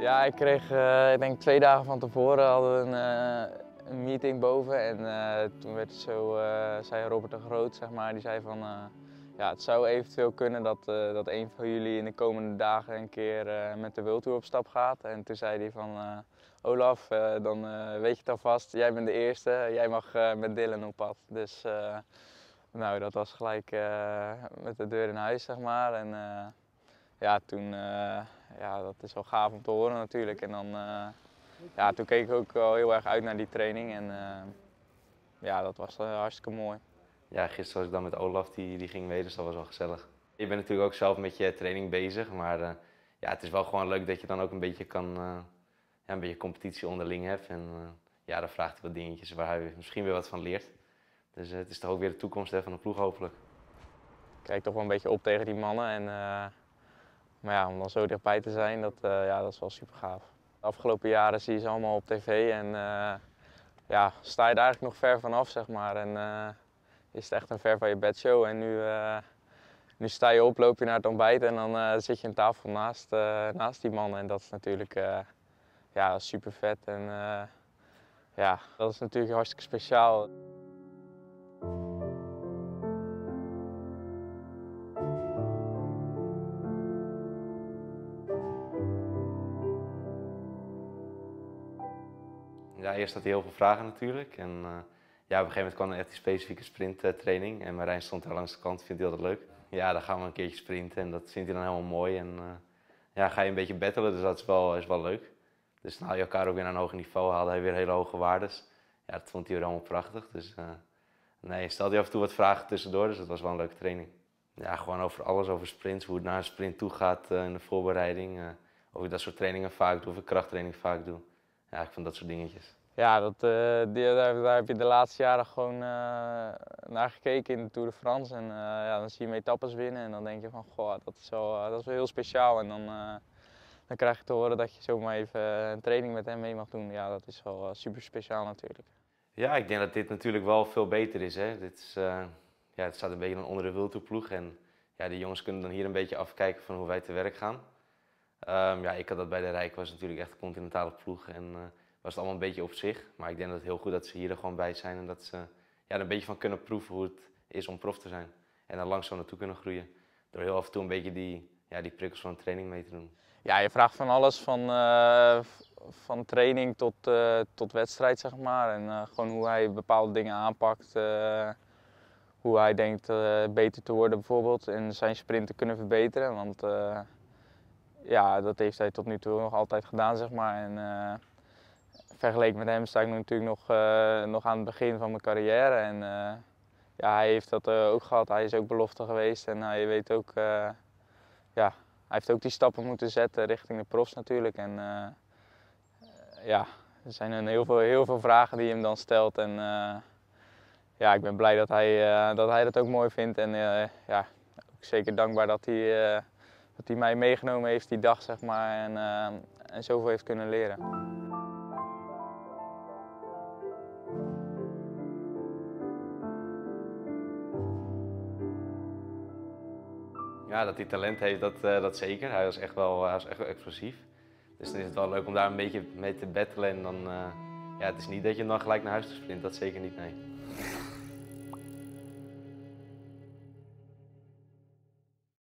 Ja, ik kreeg, uh, ik denk twee dagen van tevoren hadden we een, uh, een meeting boven en uh, toen werd zo, zei Robert de Groot, zeg maar, die zei van, ja, het zou eventueel kunnen dat, dat een van jullie in de komende dagen een keer met de wildtour op stap gaat. En toen zei hij van, Olaf, dan weet je het alvast, jij bent de eerste, jij mag met Dylan op pad. Dus nou, dat was gelijk met de deur in huis, zeg maar. En, ja, toen, uh, ja, dat is wel gaaf om te horen natuurlijk. En dan, uh, ja, toen keek ik ook wel heel erg uit naar die training en uh, ja, dat was hartstikke mooi. Ja, gisteren was ik dan met Olaf, die, die ging mee, dus dat was wel gezellig. Je bent natuurlijk ook zelf met je training bezig, maar ja, het is wel gewoon leuk dat je dan ook een beetje kan, ja, een beetje competitie onderling hebt. En ja, dan vraagt hij wat dingetjes waar hij misschien weer wat van leert. Dus het is toch ook weer de toekomst hè, van de ploeg hopelijk. Ik kijk toch wel een beetje op tegen die mannen en maar ja, om dan zo dichtbij te zijn, dat, uh, ja, dat is wel super gaaf. De afgelopen jaren zie je ze allemaal op tv en uh, ja, sta je er eigenlijk nog ver vanaf, zeg maar. En uh, is het echt een ver van je bedshow. En nu, nu sta je op, loop je naar het ontbijt en dan zit je aan tafel naast, naast die mannen. En dat is natuurlijk ja, super vet. En ja, dat is natuurlijk hartstikke speciaal. Ja, eerst had hij heel veel vragen natuurlijk. En uh, ja, op een gegeven moment kwam er echt die specifieke sprinttraining. En Marijn stond daar langs de kant, vindt hij dat leuk. Ja, dan gaan we een keertje sprinten en dat vindt hij dan helemaal mooi. En uh, ja, ga je een beetje battelen, dus dat is wel, is wel leuk. Dus dan haal je elkaar ook weer naar een hoger niveau, haalde hij weer hele hoge waardes. Ja, dat vond hij weer allemaal prachtig. Dus uh, nee, stelde hij af en toe wat vragen tussendoor, dus dat was wel een leuke training. Ja, gewoon over alles, over sprints, hoe het naar een sprint toe gaat in de voorbereiding. of ik dat soort trainingen vaak doe, of ik krachttraining vaak doe. Ja, ik vond dat soort dingetjes. Ja, dat, uh, die, daar, daar, heb je de laatste jaren gewoon uh, naar gekeken in de Tour de France. En uh, ja, dan zie je etappes winnen en dan denk je van, goh, dat is wel, dat is wel heel speciaal. En dan, dan krijg je te horen dat je zomaar even een training met hem mee mag doen. Ja, dat is wel super speciaal natuurlijk. Ja, ik denk dat dit natuurlijk wel veel beter is. Hè. Dit is ja, het staat een beetje onder de wildtoerploeg. En ja, die jongens kunnen dan hier een beetje afkijken van hoe wij te werk gaan. Um, ja, ik had dat bij de Rijk, was natuurlijk echt continentale ploeg. En was het allemaal een beetje op zich. Maar ik denk dat het heel goed dat ze hier er gewoon bij zijn en dat ze ja, er een beetje van kunnen proeven hoe het is om prof te zijn. En daar langzaam naartoe kunnen groeien. Door heel af en toe een beetje die, ja, die prikkels van training mee te doen. Ja, je vraagt van alles, van, uh, van training tot, uh, tot wedstrijd zeg maar. En gewoon hoe hij bepaalde dingen aanpakt. hoe hij denkt beter te worden bijvoorbeeld en zijn sprint te kunnen verbeteren. Want ja, dat heeft hij tot nu toe nog altijd gedaan zeg maar. En, vergeleken met hem sta ik natuurlijk nog, uh, nog aan het begin van mijn carrière. En uh, ja, hij heeft dat ook gehad. Hij is ook belofte geweest en hij weet ook, ja, hij heeft ook die stappen moeten zetten richting de profs natuurlijk. En ja, er zijn een heel, veel, heel veel vragen die hem dan stelt. En ja, ik ben blij dat hij, dat hij dat ook mooi vindt. En ja, ook zeker dankbaar dat hij, dat hij mij meegenomen heeft die dag, zeg maar. En, en zoveel heeft kunnen leren. Ja, dat hij talent heeft, dat, uh, dat zeker. Hij was echt wel, hij was echt wel explosief. Dus dan is het wel leuk om daar een beetje mee te battelen. En dan, uh, ja, het is niet dat je hem dan gelijk naar huis te sprint, dat zeker niet, nee.